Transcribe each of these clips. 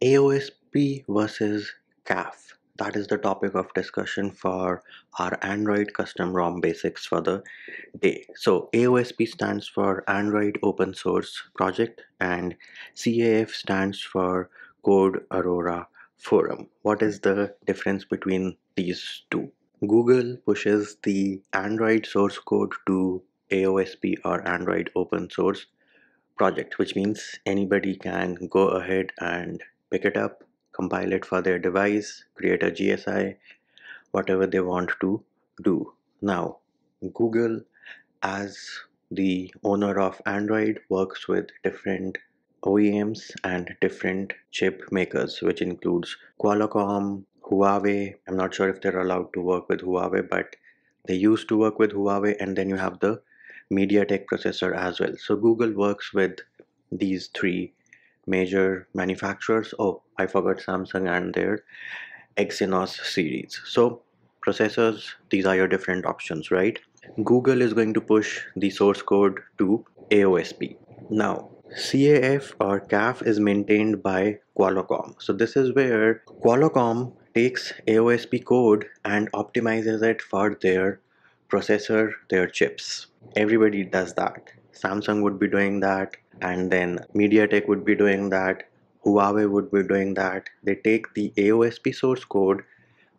AOSP versus CAF. That is the topic of discussion for our Android custom ROM basics for the day. So AOSP stands for Android Open Source Project and CAF stands for Code Aurora Forum. What is the difference between these two? Google pushes the Android source code to AOSP or Android Open Source project, which means anybody can go ahead and pick it up, compile it for their device, create a GSI, whatever they want to do. Now, Google, as the owner of Android, works with different OEMs and different chip makers, which includes Qualcomm, Huawei. I'm not sure if they're allowed to work with Huawei, but they used to work with Huawei, and then you have the MediaTek processor as well. So Google works with these three major manufacturers. Oh, I forgot Samsung and their Exynos series. So processors, these are your different options, right? Google is going to push the source code to AOSP. Now, CAF or CAF is maintained by Qualcomm. So this is where Qualcomm takes AOSP code and optimizes it for their processor, their chips. Everybody does that. Samsung would be doing that, and then MediaTek would be doing that, Huawei would be doing that. They take the AOSP source code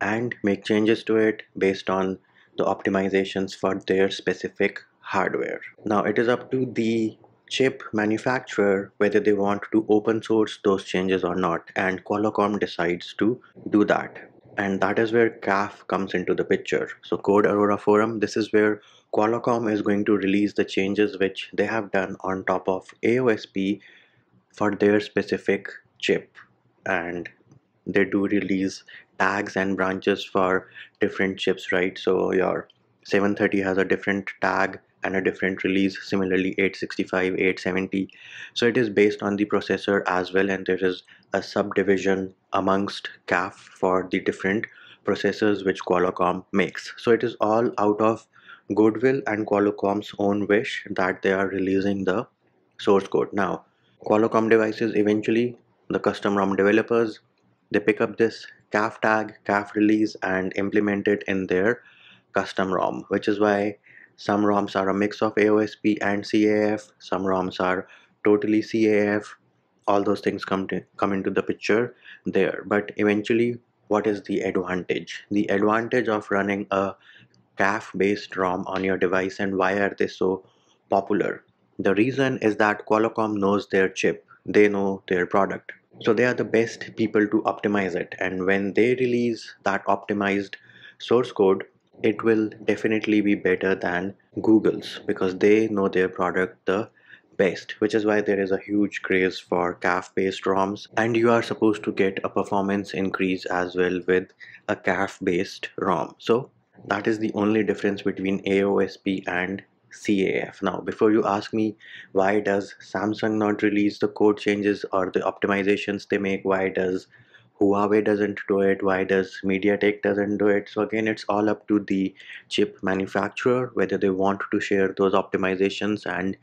and make changes to it based on the optimizations for their specific hardware. Now it is up to the chip manufacturer whether they want to open source those changes or not and Qualcomm decides to do that and that is where CAF comes into the picture. So Code Aurora Forum, this is where Qualcomm is going to release the changes which they have done on top of AOSP for their specific chip. And they do release tags and branches for different chips right? So your 730 has a different tag and a different release similarly 865 870 so it is based on the processor as well and there is a subdivision amongst CAF for the different processors which Qualcomm makes. So it is all out of goodwill and Qualcomm's own wish that they are releasing the source code. Now Qualcomm devices eventually the custom ROM developers they pick up this CAF tag CAF release and implement it in their custom ROM which is why some ROMs are a mix of AOSP and CAF. Some ROMs are totally CAF. All those things come to come into the picture there. But eventually, what is the advantage? The advantage of running a CAF based ROM on your device and why are they so popular? The reason is that Qualcomm knows their chip. They know their product. So they are the best people to optimize it. And when they release that optimized source code, it will definitely be better than Google's because they know their product the best which is why there is a huge craze for CAF based ROMs. And you are supposed to get a performance increase as well with a CAF based ROM. So that is the only difference between AOSP and CAF. Now before you ask me why does Samsung not release the code changes or the optimizations they make? Why does Huawei doesn't do it, why does MediaTek doesn't do it. So again, it's all up to the chip manufacturer whether they want to share those optimizations and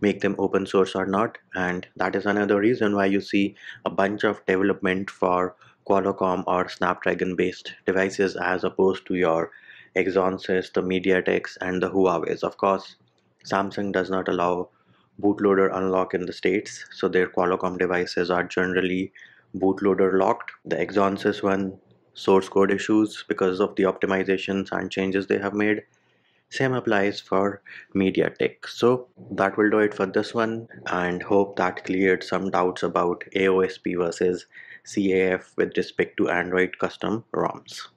make them open source or not. And that is another reason why you see a bunch of development for Qualcomm or Snapdragon based devices as opposed to your Exynos, the MediaTeks and the Huawei's. Of course, Samsung does not allow bootloader unlock in the States, so their Qualcomm devices are generally bootloader locked. The Exynos one source code issues because of the optimizations and changes they have made. Same applies for MediaTek. So that will do it for this one and hope that cleared some doubts about AOSP versus CAF with respect to Android custom ROMs.